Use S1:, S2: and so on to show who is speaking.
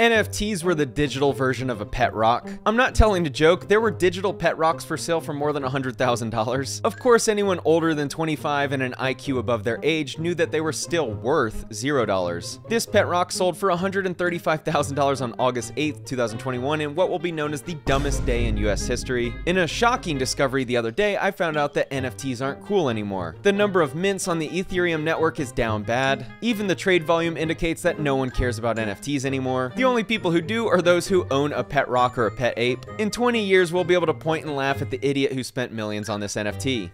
S1: NFTs were the digital version of a pet rock. I'm not telling a joke, there were digital pet rocks for sale for more than $100,000. Of course, anyone older than 25 and an IQ above their age knew that they were still worth $0. This pet rock sold for $135,000 on August 8, 2021 in what will be known as the dumbest day in US history. In a shocking discovery the other day, I found out that NFTs aren't cool anymore. The number of mints on the Ethereum network is down bad. Even the trade volume indicates that no one cares about NFTs anymore. The only people who do are those who own a pet rock or a pet ape. In 20 years, we'll be able to point and laugh at the idiot who spent millions on this NFT.